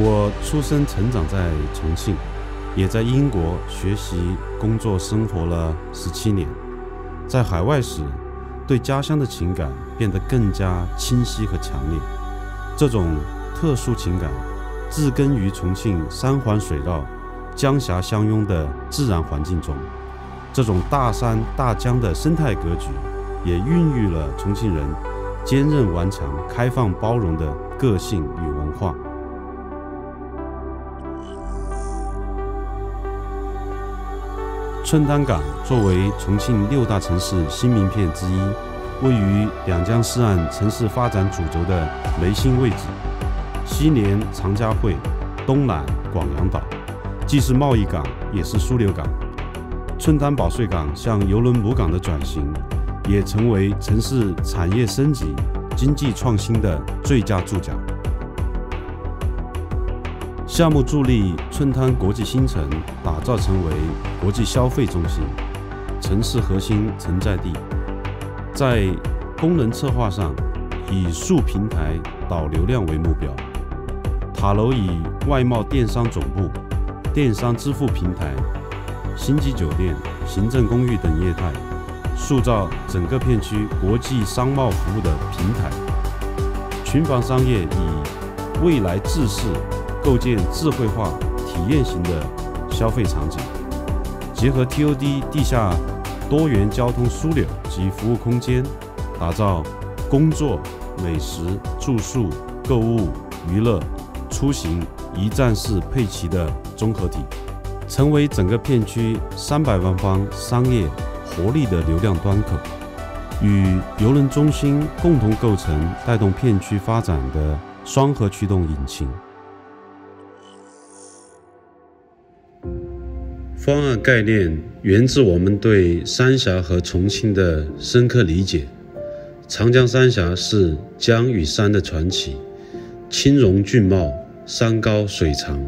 我出生成长在重庆，也在英国学习、工作、生活了十七年。在海外时，对家乡的情感变得更加清晰和强烈。这种特殊情感，自根于重庆山环水绕、江峡相拥的自然环境中。这种大山大江的生态格局，也孕育了重庆人坚韧顽强、开放包容的个性与文化。春滩港作为重庆六大城市新名片之一，位于两江四岸城市发展主轴的眉心位置，西连长嘉汇，东揽广阳岛，既是贸易港，也是枢纽港。春滩保税港向邮轮母港的转型，也成为城市产业升级、经济创新的最佳注脚。项目助力春滩国际新城打造成为国际消费中心、城市核心承载地。在功能策划上，以数平台导流量为目标。塔楼以外贸电商总部、电商支付平台、星级酒店、行政公寓等业态，塑造整个片区国际商贸服务的平台。群房商业以未来智势。构建智慧化、体验型的消费场景，结合 TOD 地下多元交通枢纽及服务空间，打造工作、美食、住宿、购物、娱乐、出行一站式配齐的综合体，成为整个片区三百万方商业活力的流量端口，与邮轮中心共同构成带动片区发展的双核驱动引擎。方案概念源自我们对三峡和重庆的深刻理解。长江三峡是江与山的传奇，青容俊茂，山高水长。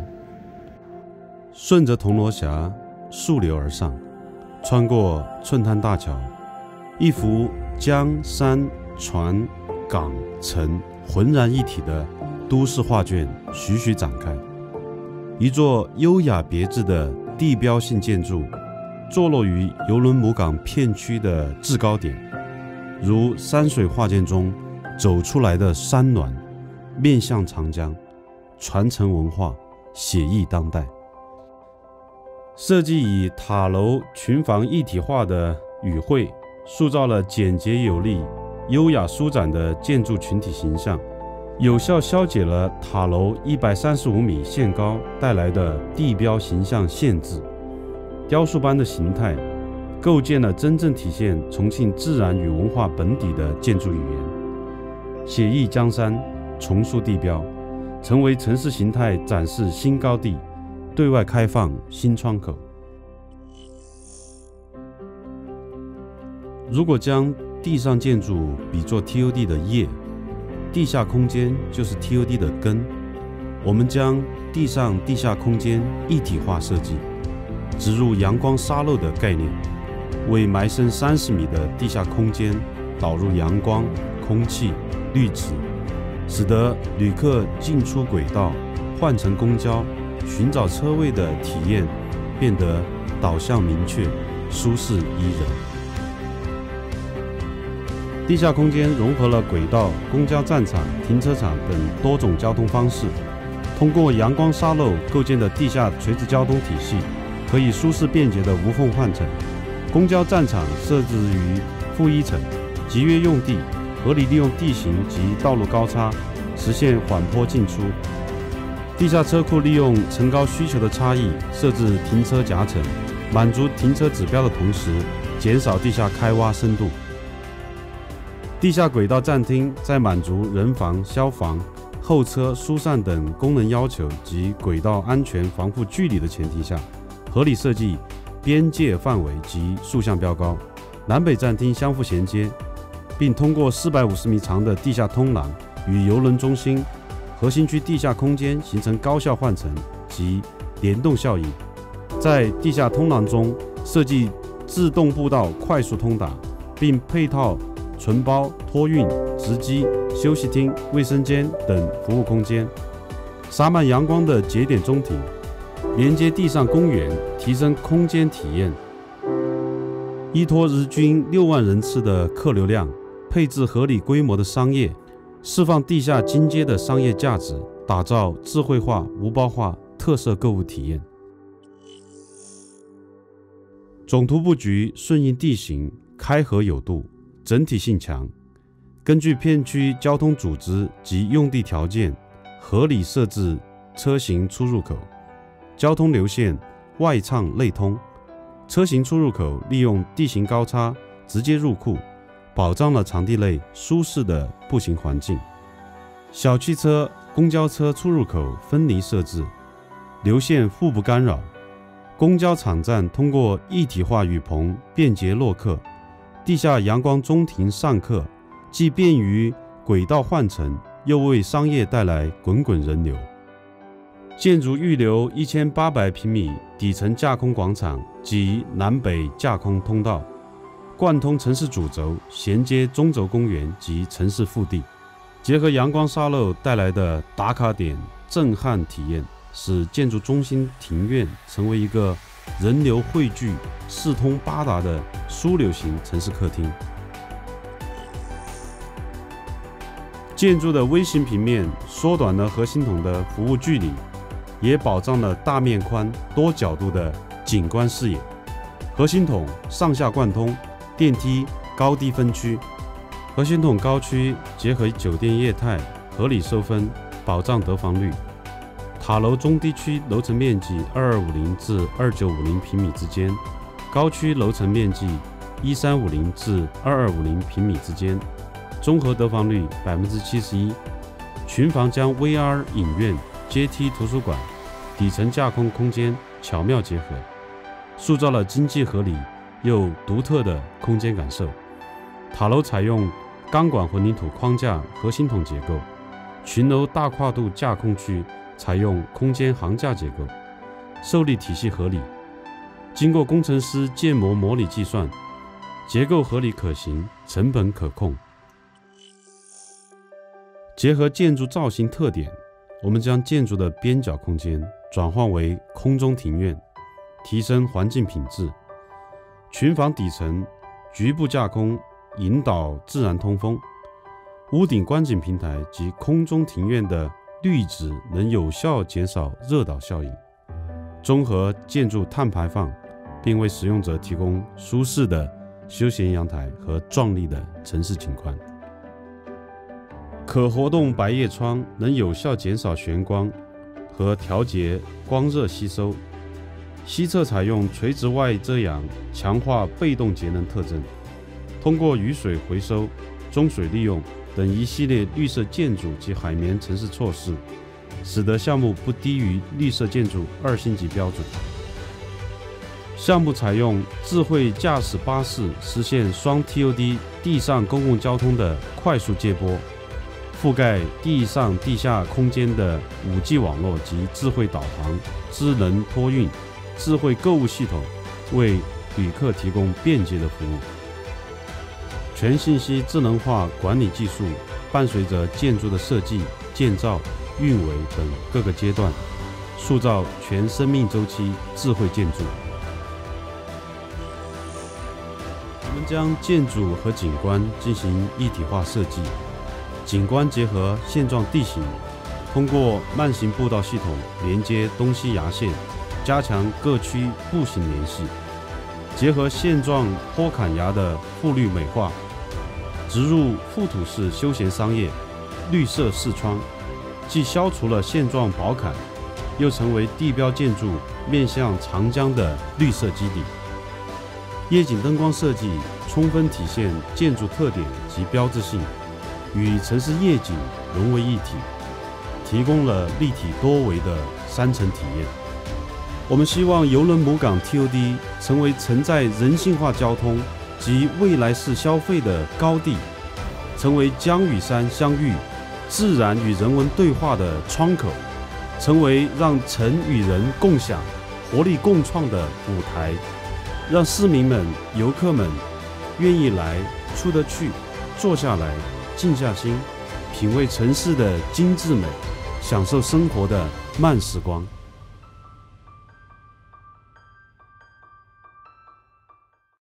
顺着铜锣峡溯流而上，穿过寸滩大桥，一幅江山船港城浑然一体的都市画卷徐徐展开。一座优雅别致的。地标性建筑坐落于邮轮母港片区的制高点，如山水画卷中走出来的山峦，面向长江，传承文化，写意当代。设计以塔楼群房一体化的语汇，塑造了简洁有力、优雅舒展的建筑群体形象。有效消解了塔楼一百三十五米限高带来的地标形象限制，雕塑般的形态构建了真正体现重庆自然与文化本底的建筑语言，写意江山，重塑地标，成为城市形态展示新高地，对外开放新窗口。如果将地上建筑比作 TOD 的叶。地下空间就是 TOD 的根，我们将地上地下空间一体化设计，植入阳光沙漏的概念，为埋深三十米的地下空间导入阳光、空气、绿植，使得旅客进出轨道、换乘公交、寻找车位的体验变得导向明确、舒适宜人。地下空间融合了轨道、公交站场、停车场等多种交通方式，通过阳光沙漏构建的地下垂直交通体系，可以舒适便捷的无缝换乘。公交站场设置于负一层，节约用地，合理利用地形及道路高差，实现缓坡进出。地下车库利用层高需求的差异，设置停车夹层，满足停车指标的同时，减少地下开挖深度。地下轨道站厅在满足人防、消防、候车、疏散等功能要求及轨道安全防护距离的前提下，合理设计边界范围及竖向标高。南北站厅相互衔接，并通过四百五十米长的地下通廊与邮轮中心核心区地下空间形成高效换乘及联动效应。在地下通廊中设计自动步道快速通达，并配套。存包、托运、值机、休息厅、卫生间等服务空间，洒满阳光的节点中庭，连接地上公园，提升空间体验。依托日均六万人次的客流量，配置合理规模的商业，释放地下金街的商业价值，打造智慧化、无包化特色购物体验。总图布局顺应地形，开合有度，整体性强。根据片区交通组织及用地条件，合理设置车型出入口，交通流线外畅内通。车型出入口利用地形高差直接入库，保障了场地内舒适的步行环境。小汽车、公交车出入口分离设置，流线互不干扰。公交场站通过一体化雨棚便捷落客，地下阳光中庭上客，既便于轨道换乘，又为商业带来滚滚人流。建筑预留一千八百平米底层架空广场及南北架空通道，贯通城市主轴，衔接中轴公园及城市腹地，结合阳光沙漏带来的打卡点震撼体验，使建筑中心庭院成为一个人流汇聚、四通八达的枢纽型城市客厅。建筑的微型平面缩短了核心筒的服务距离。也保障了大面宽、多角度的景观视野。核心筒上下贯通，电梯高低分区。核心筒高区结合酒店业态，合理收分，保障得房率。塔楼中低区楼层面积二二五零至二九五零平米之间，高区楼层面积一三五零至二二五零平米之间，综合得房率百分之七十一。群房将 VR 影院。阶梯图书馆，底层架空空间巧妙结合，塑造了经济合理又独特的空间感受。塔楼采用钢管混凝土框架核心筒结构，群楼大跨度架空区采用空间行架结构，受力体系合理，经过工程师建模模拟计算，结构合理可行，成本可控。结合建筑造型特点。我们将建筑的边角空间转换为空中庭院，提升环境品质。群房底层局部架空，引导自然通风。屋顶观景平台及空中庭院的绿植能有效减少热岛效应，综合建筑碳排放，并为使用者提供舒适的休闲阳台和壮丽的城市景观。可活动百叶窗能有效减少眩光和调节光热吸收。西侧采用垂直外遮阳，强化被动节能特征。通过雨水回收、中水利用等一系列绿色建筑及海绵城市措施，使得项目不低于绿色建筑二星级标准。项目采用智慧驾驶巴士，实现双 TOD 地上公共交通的快速接驳。覆盖地上、地下空间的 5G 网络及智慧导航、智能托运、智慧购物系统，为旅客提供便捷的服务。全信息智能化管理技术伴随着建筑的设计、建造、运维等各个阶段，塑造全生命周期智慧建筑。我们将建筑和景观进行一体化设计。景观结合现状地形，通过慢行步道系统连接东西崖线，加强各区步行联系；结合现状坡坎崖的复绿美化，植入覆土式休闲商业、绿色视窗，既消除了现状宝坎，又成为地标建筑面向长江的绿色基地。夜景灯光设计充分体现建筑特点及标志性。与城市夜景融为一体，提供了立体多维的三层体验。我们希望邮轮母港 TOD 成为承载人性化交通及未来式消费的高地，成为江与山相遇、自然与人文对话的窗口，成为让城与人共享、活力共创的舞台，让市民们、游客们愿意来、出得去、坐下来。静下心，品味城市的精致美，享受生活的慢时光。